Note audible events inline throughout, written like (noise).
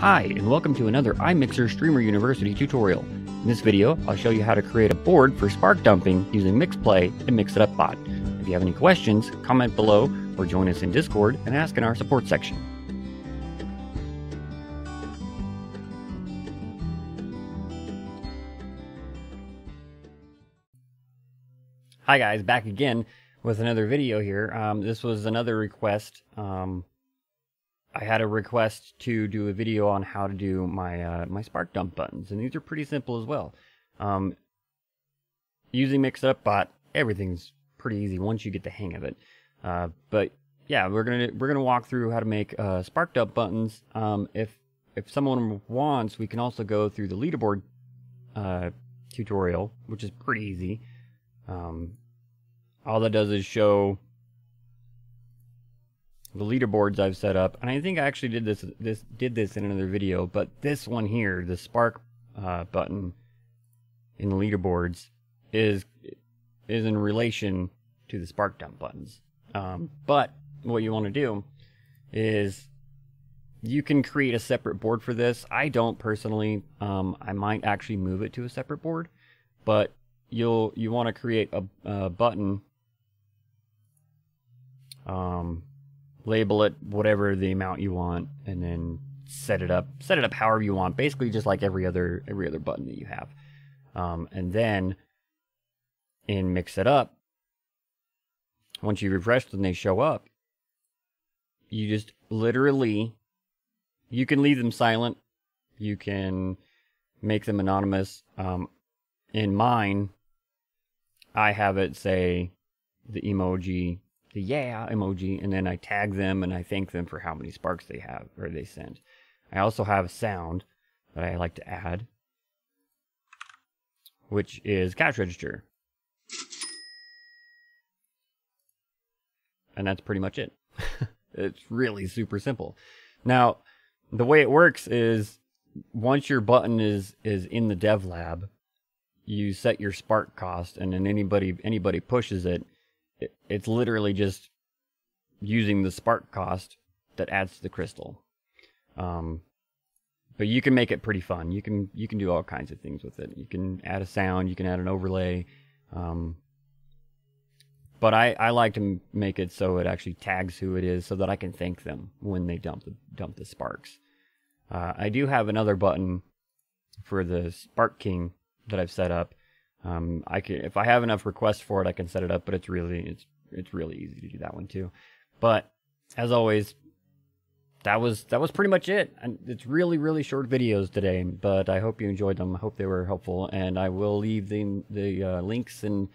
Hi, and welcome to another iMixer Streamer University tutorial. In this video, I'll show you how to create a board for spark dumping using MixPlay and MixItUp bot. If you have any questions, comment below or join us in Discord and ask in our support section. Hi guys, back again with another video here. Um, this was another request. Um, I had a request to do a video on how to do my uh, my spark dump buttons, and these are pretty simple as well. Um, using MixItUp bot, everything's pretty easy once you get the hang of it. Uh, but yeah, we're gonna we're gonna walk through how to make uh, spark dump buttons. Um, if if someone wants, we can also go through the leaderboard uh, tutorial, which is pretty easy. Um, all that does is show the leaderboards I've set up, and I think I actually did this this did this in another video, but this one here, the spark uh, button in the leaderboards, is is in relation to the spark dump buttons. Um, but what you want to do is you can create a separate board for this. I don't personally. Um, I might actually move it to a separate board, but you'll you want to create a, a button. Um, label it whatever the amount you want, and then set it up. Set it up however you want. Basically, just like every other every other button that you have. Um, and then in mix it up, once you refresh them, they show up. You just literally, you can leave them silent. You can make them anonymous. Um, in mine, I have it say the emoji the yeah emoji, and then I tag them and I thank them for how many sparks they have or they send. I also have a sound that I like to add, which is cash register. And that's pretty much it. (laughs) it's really super simple. Now, the way it works is once your button is is in the dev lab, you set your spark cost and then anybody anybody pushes it, it, it's literally just using the spark cost that adds to the crystal. Um, but you can make it pretty fun. You can you can do all kinds of things with it. You can add a sound. You can add an overlay. Um, but I, I like to make it so it actually tags who it is, so that I can thank them when they dump the dump the sparks. Uh, I do have another button for the Spark King that I've set up um, I can if I have enough requests for it, I can set it up. But it's really it's it's really easy to do that one too. But as always, that was that was pretty much it. And it's really really short videos today, but I hope you enjoyed them. I hope they were helpful, and I will leave the the uh, links and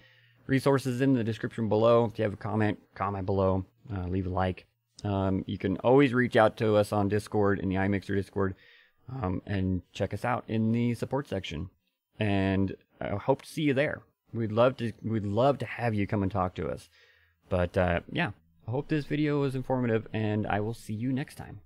resources in the description below. If you have a comment, comment below. Uh, leave a like. Um, you can always reach out to us on Discord in the iMixer Discord, um, and check us out in the support section. And I hope to see you there. We'd love to we'd love to have you come and talk to us. But uh, yeah, I hope this video was informative, and I will see you next time.